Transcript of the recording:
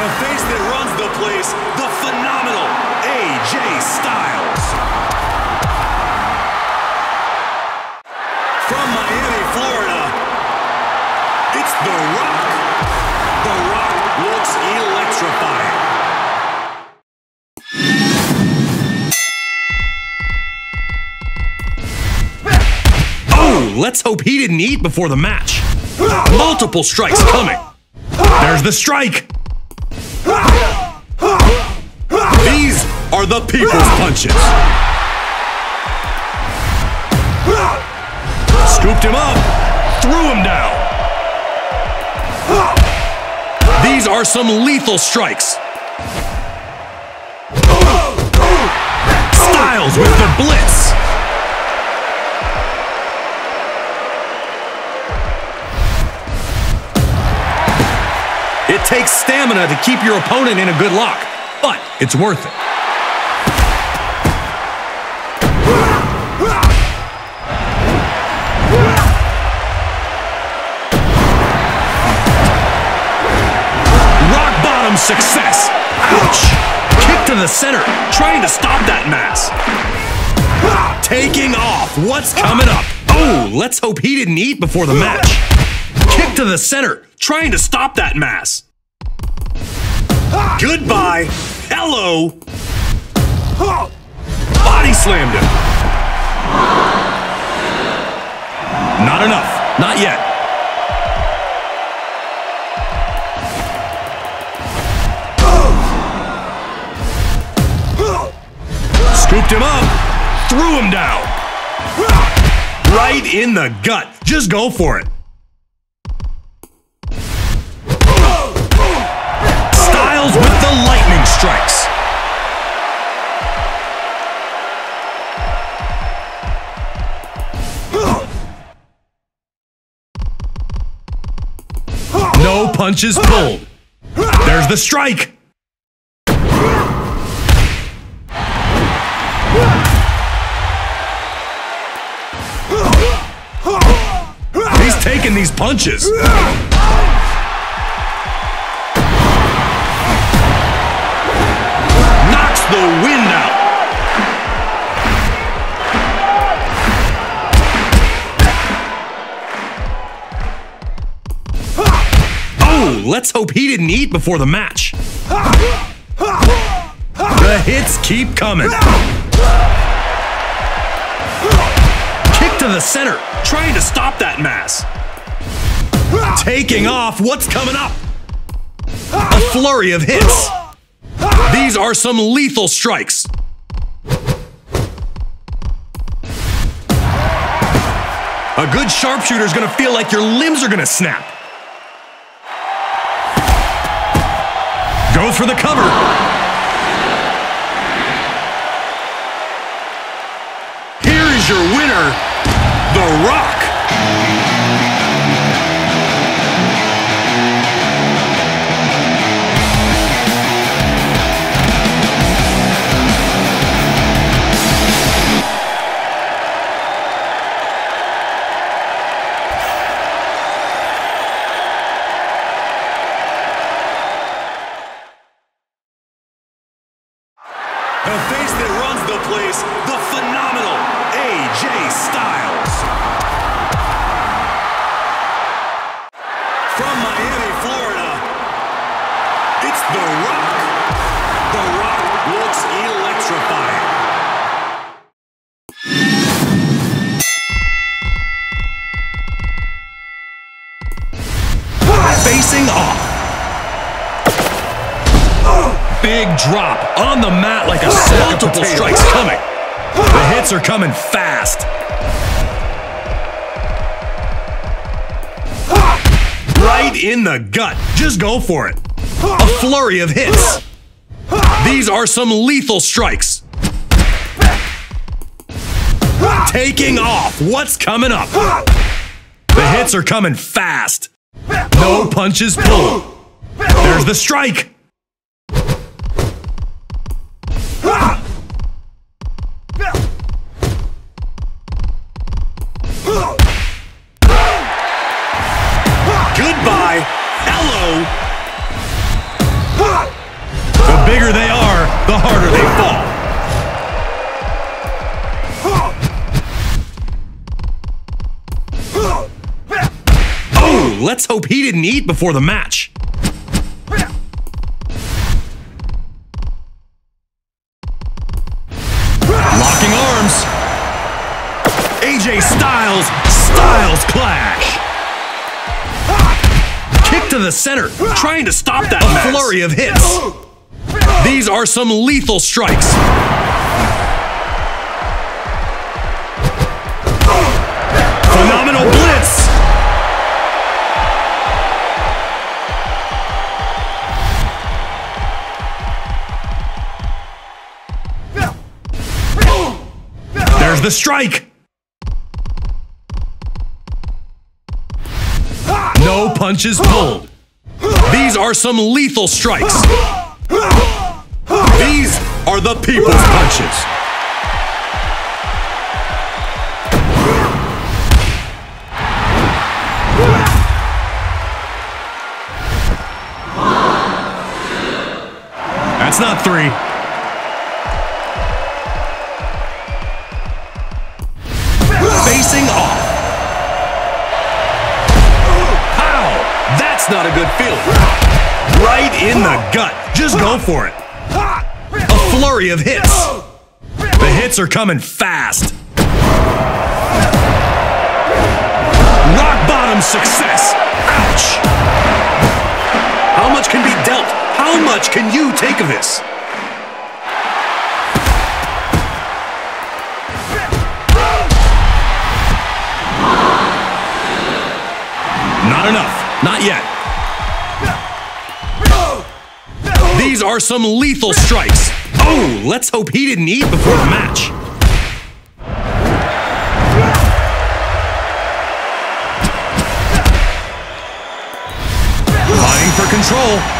A face that runs the place, the phenomenal AJ Styles. From Miami, Florida, it's The Rock. The Rock looks electrifying. Oh, let's hope he didn't eat before the match. Multiple strikes coming. There's the strike. These are the people's punches. Scooped him up, threw him down. These are some lethal strikes. Styles with the blitz. It takes stamina to keep your opponent in a good lock, but it's worth it. Rock bottom success. Ouch. Kick to the center, trying to stop that mass. Taking off. What's coming up? Oh, let's hope he didn't eat before the match. Kick to the center, trying to stop that mass. Goodbye. Hello. Body slammed him. Not enough. Not yet. Scooped him up. Threw him down. Right in the gut. Just go for it. The lightning strikes. No punches pulled. There's the strike. He's taking these punches. Let's hope he didn't eat before the match. The hits keep coming. Kick to the center, trying to stop that mass. Taking off, what's coming up? A flurry of hits. These are some lethal strikes. A good sharpshooter is going to feel like your limbs are going to snap. Goes for the cover. Here is your winner, The Rock. Facing off. Big drop on the mat like a multiple strikes coming. The hits are coming fast. Right in the gut. Just go for it. A flurry of hits. These are some lethal strikes. Taking off. What's coming up? The hits are coming fast. No punches pulled. There's the strike. Goodbye, hello. The bigger they are, the harder they fall. Let's hope he didn't eat before the match. Locking arms. AJ Styles, Styles clash. Kick to the center, trying to stop that flurry of hits. These are some lethal strikes. The strike. No punches pulled. These are some lethal strikes. These are the people's punches. That's not three. Right in the gut. Just go for it. A flurry of hits. The hits are coming fast. Rock bottom success. Ouch. How much can be dealt? How much can you take of this? Not enough. Not yet. These are some lethal strikes. Oh, let's hope he didn't eat before the match. Vying for control.